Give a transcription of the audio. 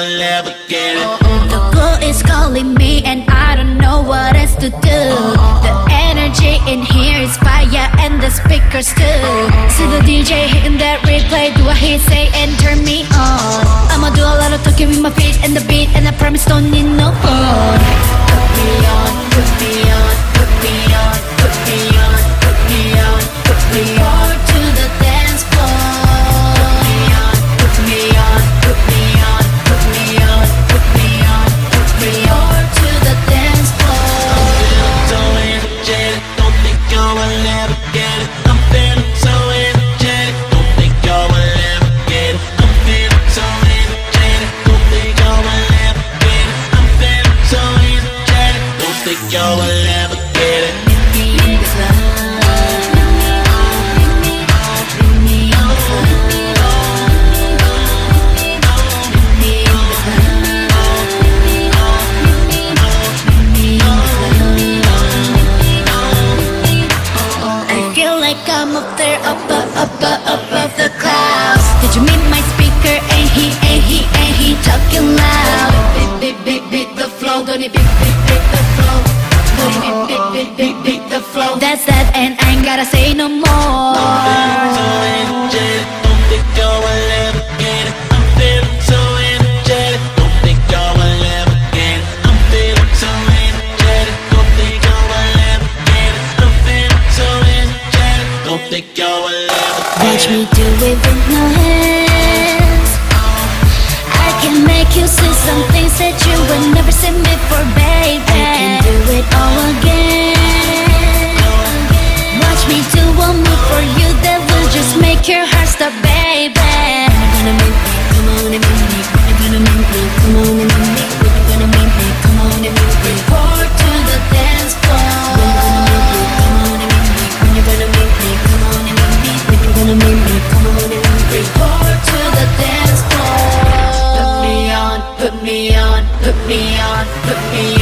will ever get it. The girl is calling me and I don't know what else to do. The energy in here is fire and the speakers too. See the DJ hitting that replay, do a hit say and turn flow, don't it beat, beat, beat the flow? Don't it beat, beat, beat, beat, beat the flow? That's that, and I ain't gotta say no more. So energetic, don't think y'all will ever get it. I'm feeling so don't think y'all will ever get it. I'm feeling so don't think y'all will ever get it. I'm so Watch me do it with hands. I can make you see some things that you The baby. you gonna me, come on and me. you gonna me, come on and me. you gonna me, come on and me. To the dance floor. you gonna me, come on and me. you gonna me, come on and me. you gonna me, come on and me. To the dance floor. Put me on, put me on, put me on, put me on.